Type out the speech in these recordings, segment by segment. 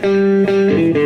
Música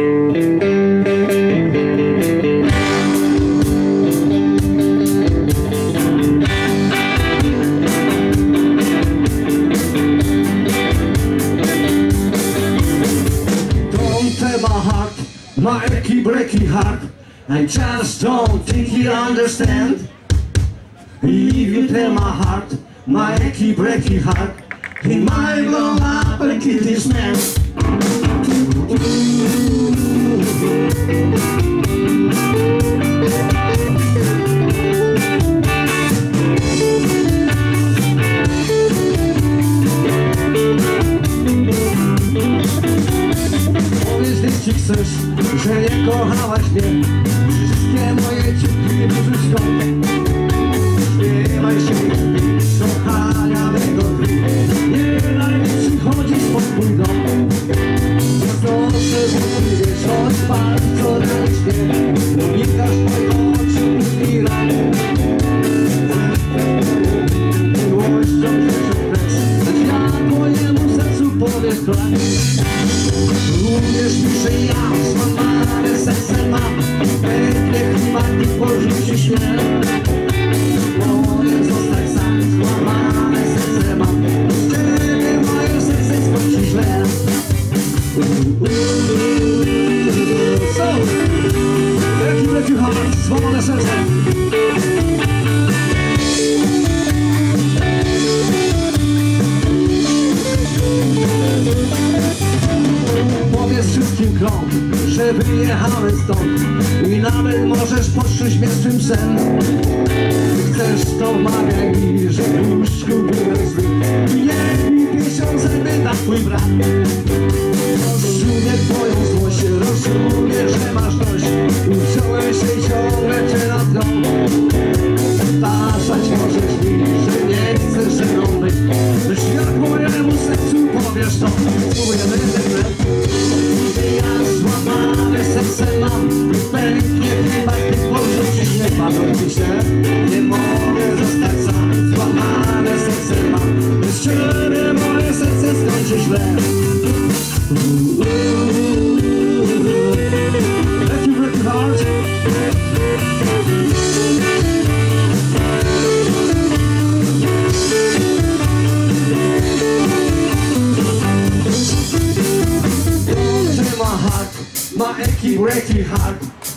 klan Uwierz mi, że ja złamane serce mam Pęknie klimat i porzuci śmiech Moje zostać sam, złamane serce mam ciebie moje serce skończy źle So, heart, złamane serce Powiedz wszystkim krąg, że wyjechałem stąd. I nawet możesz poczuć mnie sen. Chcesz to wmawiaj mi, że w łóżku byłem zły Niech mi miesiące wyda twój brat Rozumiem twoją złość, rozumiem, że masz dość. Wziąłem się i ciągle cię na dno. Powtarzać możesz mi, że nie chcesz ze mną być. Lecz jak mojemu sercu powiesz to. Spróbujemy tyle Pęknie chyba ty porzucisz mnie Padłem ci się Nie mogę breaky heart.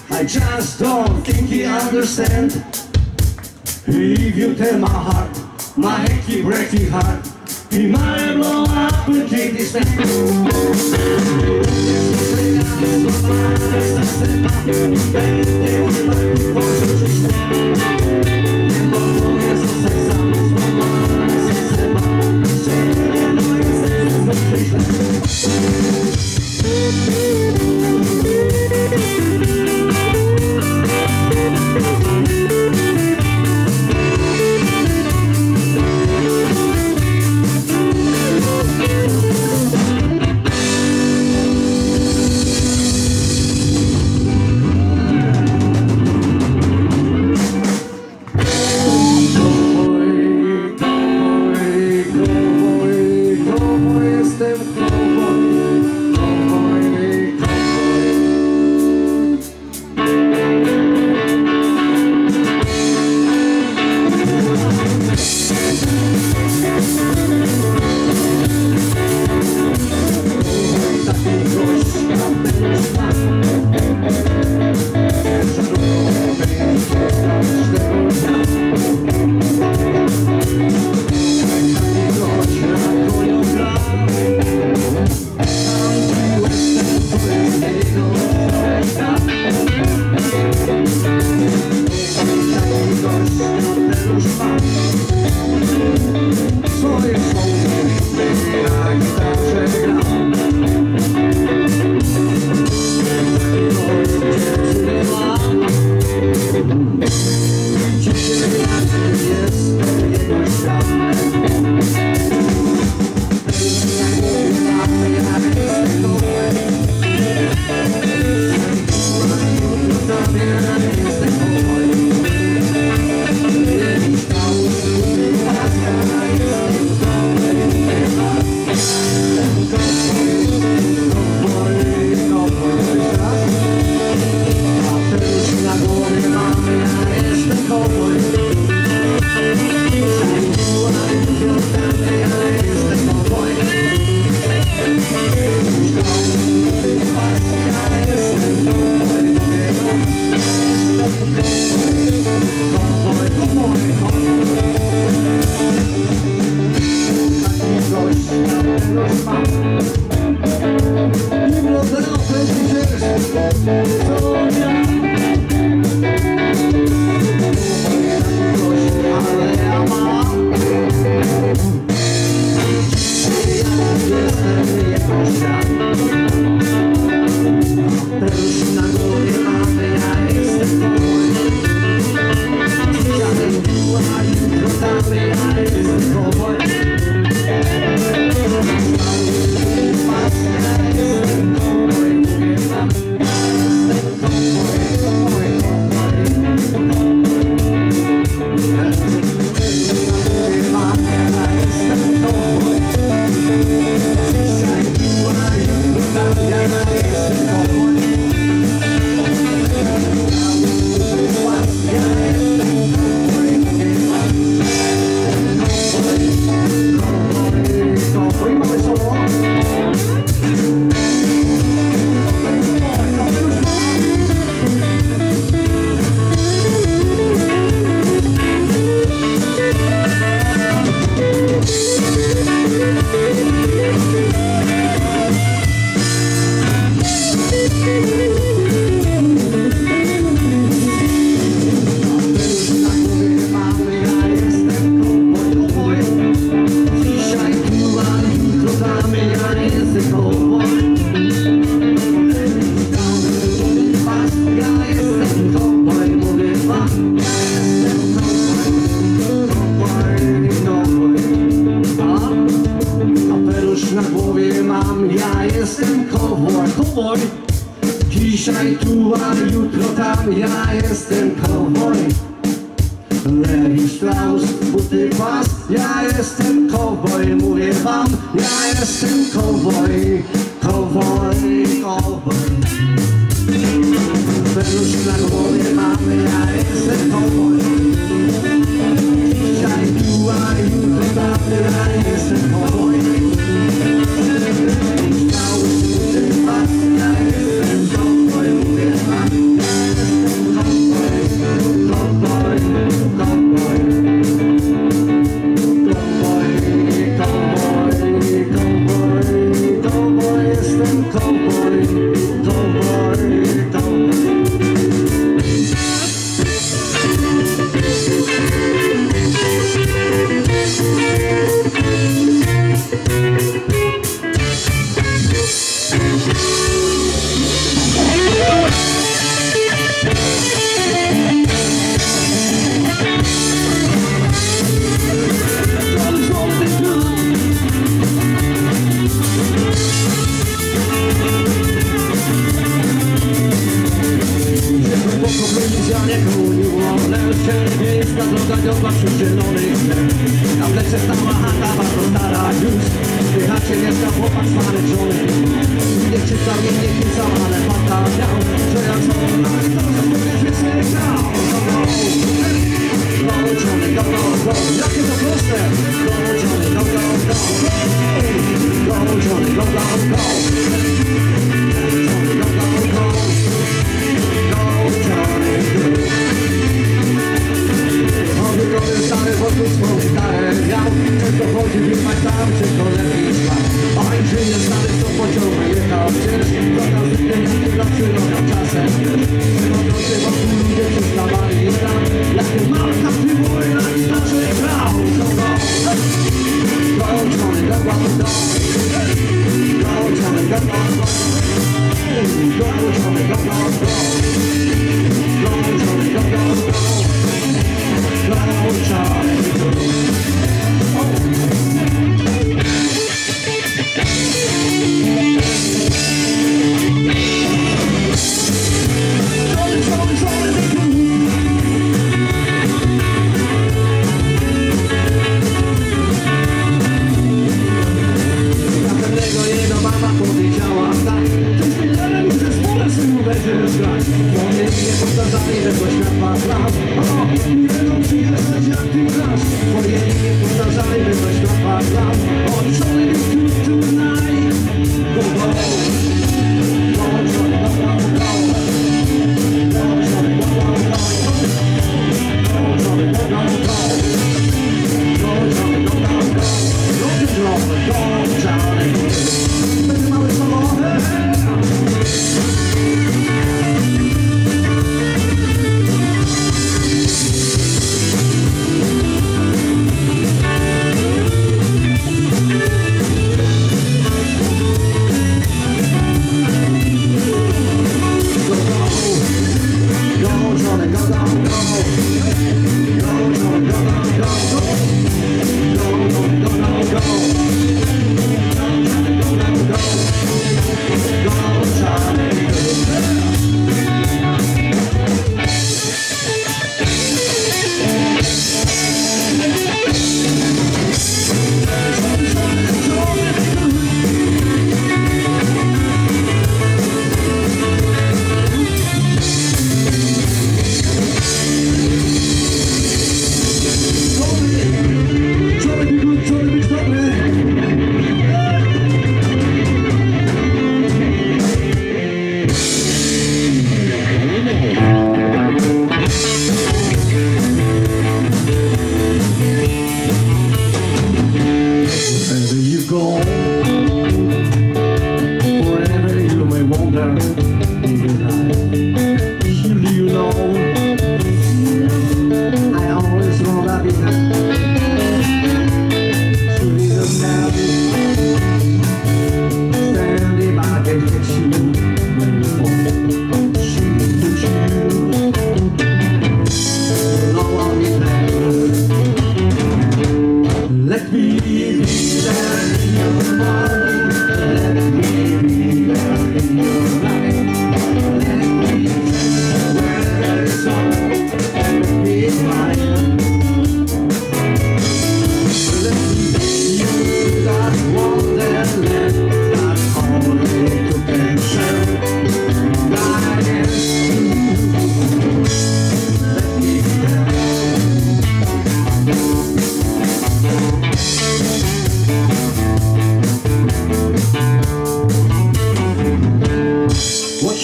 I just don't think he understand. If you tell my heart, my achy breaky heart, he might blow up and kick this Liberal, thank you, znowu alkohol Dzisiaj tu, a jutro tam Ja jestem cowboy Lewi Strauss, buty pas Ja jestem cowboy, mówię wam Ja jestem cowboy Cowboy, cowboy Pelusz na głowie mamy Ja jestem cowboy Dzisiaj tu, a jutro tam Ja jestem cowboy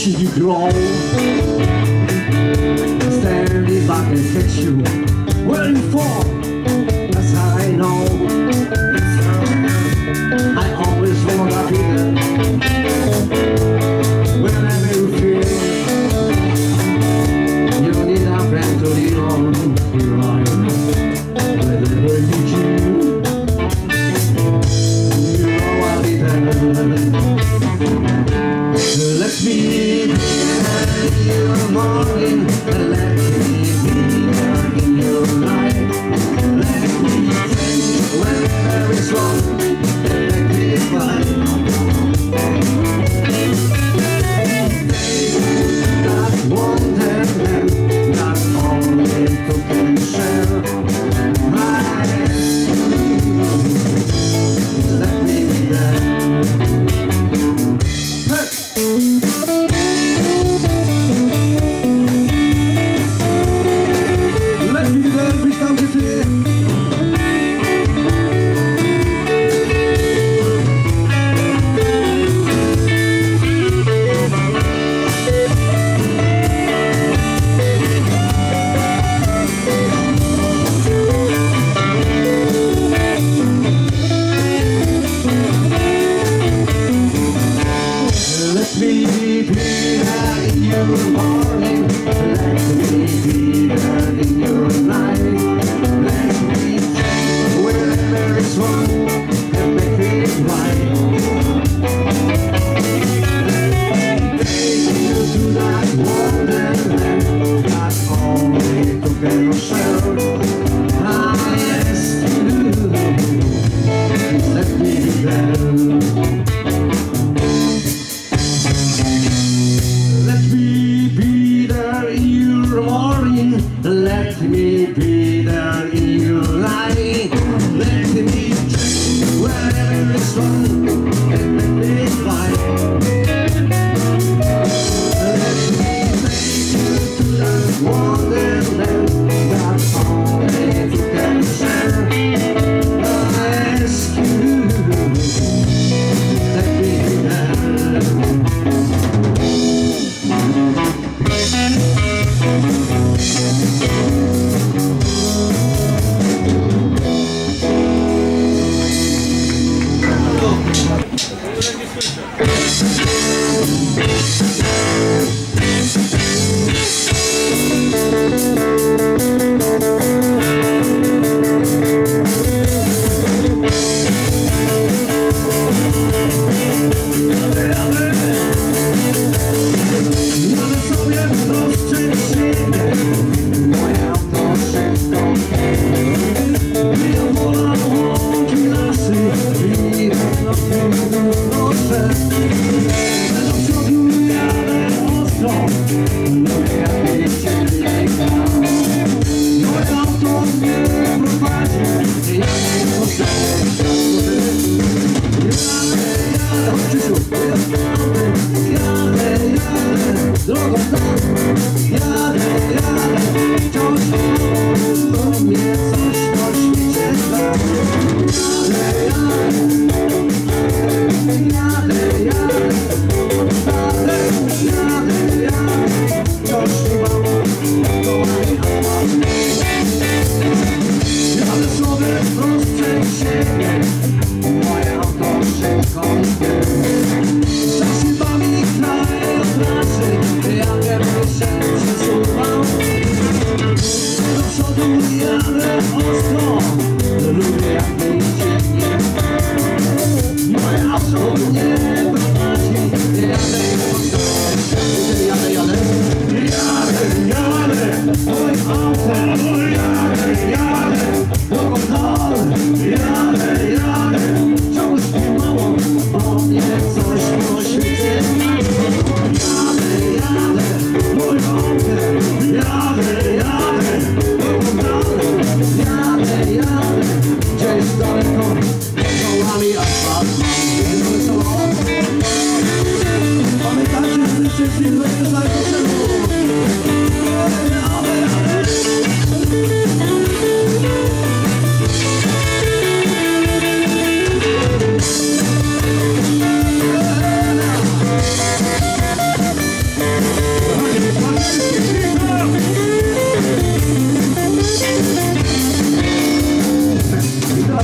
should you grow? Stand if I can catch you. Where you fall?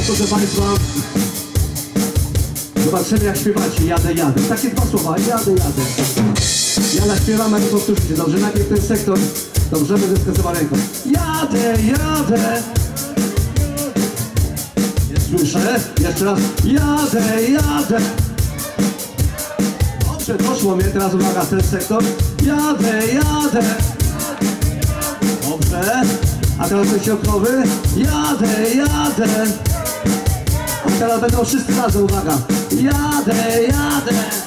proszę Państwa Zobaczymy jak śpiewacie, jadę, jadę. Takie dwa słowa, jadę, jadę. Ja naśpiewam, a wy powtórzycie. Dobrze, najpierw ten sektor. Dobrze, będę wskazywał ręką. Jadę, jadę. Nie słyszę. Jeszcze raz. Jadę, jadę. Dobrze, doszło mnie. Teraz uwaga, ten sektor. Jadę, jadę. Dobrze. A teraz ten środkowy. Jadę, jadę. A teraz będą wszyscy razem, uwaga. Jadę, jadę.